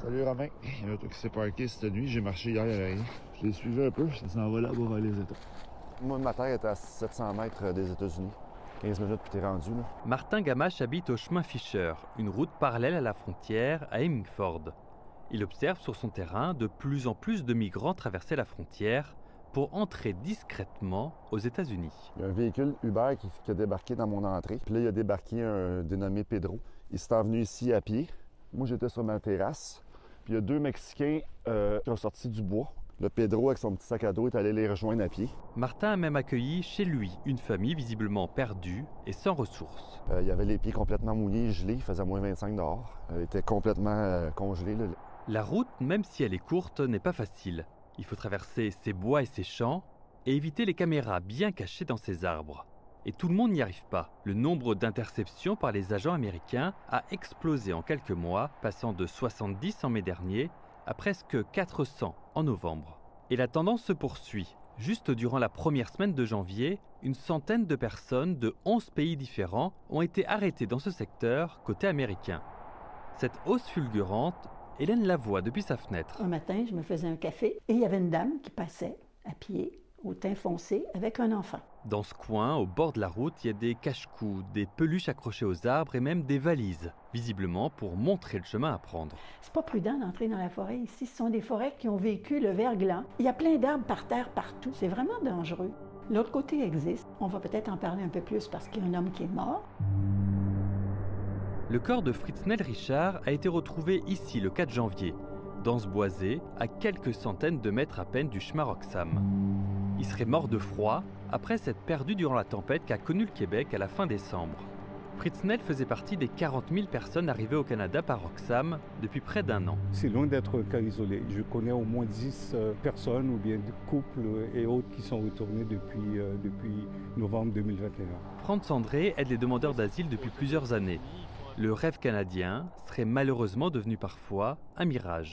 Salut Romain. Il y a un auto qui s'est parqué cette nuit. J'ai marché hier à l'arrêt. Je l'ai suivi un peu. Ça s'en va là vers les États. Moi, ma terre est à 700 mètres des États-Unis. 15 minutes puis t'es rendu, là. Martin Gamache habite au chemin Fisher, une route parallèle à la frontière à Hemingford. Il observe sur son terrain de plus en plus de migrants traverser la frontière pour entrer discrètement aux États-Unis. Il y a un véhicule Uber qui, qui a débarqué dans mon entrée. Puis là, il a débarqué un dénommé Pedro. Il s'est venu ici à pied. Moi, j'étais sur ma terrasse. Puis il y a deux Mexicains euh, qui ont sorti du bois. Le Pedro, avec son petit sac à dos, est allé les rejoindre à pied. Martin a même accueilli chez lui une famille visiblement perdue et sans ressources. Euh, il avait les pieds complètement mouillés, gelés. Il faisait moins 25 dehors. Il était complètement euh, congelé. là. La route, même si elle est courte, n'est pas facile. Il faut traverser ces bois et ces champs et éviter les caméras bien cachées dans ces arbres. Et tout le monde n'y arrive pas. Le nombre d'interceptions par les agents américains a explosé en quelques mois, passant de 70 en mai dernier à presque 400 en novembre. Et la tendance se poursuit. Juste durant la première semaine de janvier, une centaine de personnes de 11 pays différents ont été arrêtées dans ce secteur côté américain. Cette hausse fulgurante, Hélène la voit depuis sa fenêtre. Un matin, je me faisais un café et il y avait une dame qui passait à pied, au teint foncé, avec un enfant. Dans ce coin, au bord de la route, il y a des cache-coups, des peluches accrochées aux arbres et même des valises, visiblement pour montrer le chemin à prendre. C'est pas prudent d'entrer dans la forêt ici. Ce sont des forêts qui ont vécu le verglas. Il y a plein d'arbres par terre partout. C'est vraiment dangereux. L'autre côté existe. On va peut-être en parler un peu plus parce qu'il y a un homme qui est mort. Le corps de Fritznel Richard a été retrouvé ici le 4 janvier, dans ce boisé, à quelques centaines de mètres à peine du chemin Roxham. Il serait mort de froid après s'être perdu durant la tempête qu'a connue le Québec à la fin décembre. Fritznel faisait partie des 40 000 personnes arrivées au Canada par Roxham depuis près d'un an. C'est loin d'être un cas isolé. Je connais au moins 10 euh, personnes ou bien des couples et autres qui sont retournés depuis, euh, depuis novembre 2021. Franz André aide les demandeurs d'asile depuis plusieurs années. Le rêve canadien serait malheureusement devenu parfois un mirage.